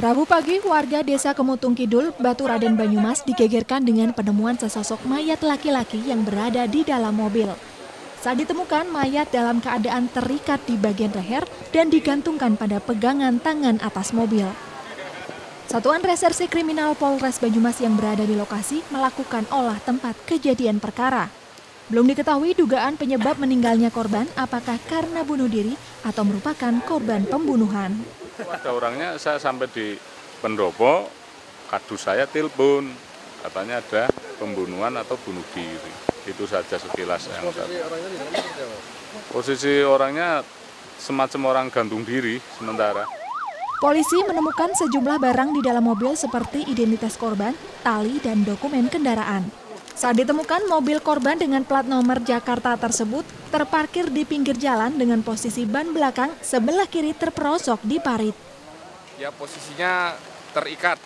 Rabu pagi, warga desa Kemutung Kidul, Batu Raden Banyumas digegerkan dengan penemuan sesosok mayat laki-laki yang berada di dalam mobil. Saat ditemukan, mayat dalam keadaan terikat di bagian leher dan digantungkan pada pegangan tangan atas mobil. Satuan Reserse Kriminal Polres Banyumas yang berada di lokasi melakukan olah tempat kejadian perkara. Belum diketahui dugaan penyebab meninggalnya korban apakah karena bunuh diri atau merupakan korban pembunuhan. Ada orangnya saya sampai di pendopo, kadu saya telepon, katanya ada pembunuhan atau bunuh diri. Itu saja sekilas yang saya. Posisi orangnya? Posisi orangnya semacam orang gantung diri sementara. Polisi menemukan sejumlah barang di dalam mobil seperti identitas korban, tali, dan dokumen kendaraan. Saat ditemukan, mobil korban dengan plat nomor Jakarta tersebut terparkir di pinggir jalan dengan posisi ban belakang sebelah kiri terperosok di parit. Ya posisinya terikat,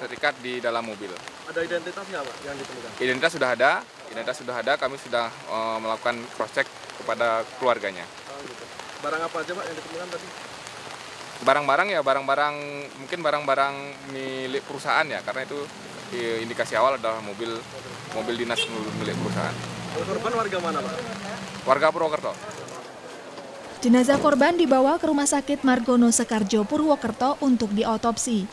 terikat di dalam mobil. Ada identitasnya Pak yang ditemukan? Identitas sudah ada, identitas sudah ada, kami sudah eh, melakukan cross check kepada keluarganya. Oh, gitu. Barang apa aja Pak yang ditemukan tadi? Barang-barang ya barang-barang mungkin barang-barang milik perusahaan ya, karena itu eh, indikasi awal adalah mobil mobil dinas milik perusahaan. Korban warga mana Pak? Warga Purwokerto. Jenazah korban dibawa ke Rumah Sakit Margono Sekarjo Purwokerto untuk diotopsi.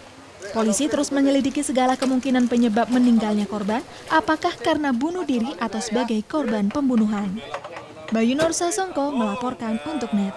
Polisi terus menyelidiki segala kemungkinan penyebab meninggalnya korban, apakah karena bunuh diri atau sebagai korban pembunuhan. Bayu Nur Sasongko melaporkan untuk NET.